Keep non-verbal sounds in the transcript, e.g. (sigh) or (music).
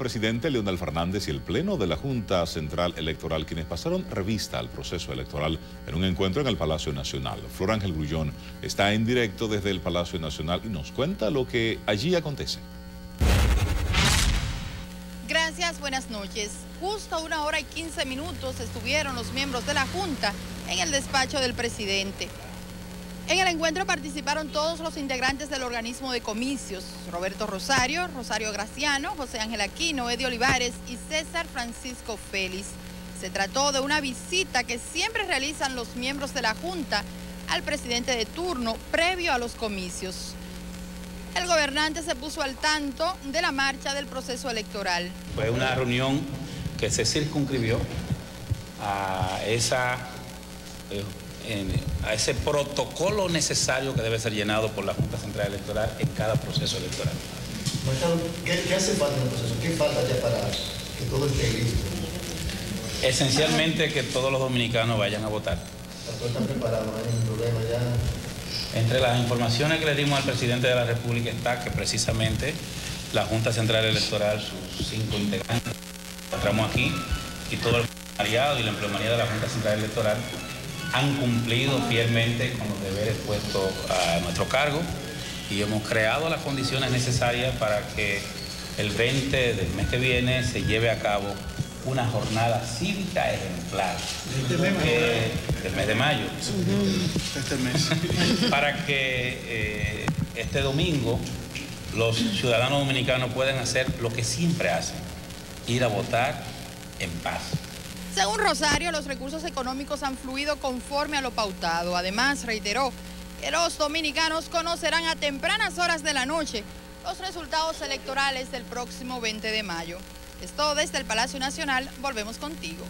presidente Leonel Fernández y el Pleno de la Junta Central Electoral, quienes pasaron revista al proceso electoral en un encuentro en el Palacio Nacional. Flor Ángel Grullón está en directo desde el Palacio Nacional y nos cuenta lo que allí acontece. Gracias, buenas noches. Justo una hora y 15 minutos estuvieron los miembros de la Junta en el despacho del presidente. En el encuentro participaron todos los integrantes del organismo de comicios, Roberto Rosario, Rosario Graciano, José Ángel Aquino, Eddie Olivares y César Francisco Félix. Se trató de una visita que siempre realizan los miembros de la Junta al presidente de turno previo a los comicios. El gobernante se puso al tanto de la marcha del proceso electoral. Fue una reunión que se circunscribió a esa a ese protocolo necesario que debe ser llenado por la Junta Central Electoral en cada proceso electoral. ¿Qué, hace falta en el proceso? ¿Qué falta ya para que todo esté listo? Esencialmente que todos los dominicanos vayan a votar. ¿Están preparados? ¿No hay ningún problema ya? Entre las informaciones que le dimos al presidente de la República está que precisamente la Junta Central Electoral, sus cinco integrantes, encontramos aquí y todo el y la empleomanía de la Junta Central Electoral han cumplido fielmente con los deberes puestos a nuestro cargo y hemos creado las condiciones necesarias para que el 20 del mes que viene se lleve a cabo una jornada cívica ejemplar del mes de mayo este mes. (laughs) para que eh, este domingo los ciudadanos dominicanos puedan hacer lo que siempre hacen, ir a votar en paz. Según Rosario, los recursos económicos han fluido conforme a lo pautado. Además, reiteró que los dominicanos conocerán a tempranas horas de la noche los resultados electorales del próximo 20 de mayo. Es todo desde el Palacio Nacional. Volvemos contigo.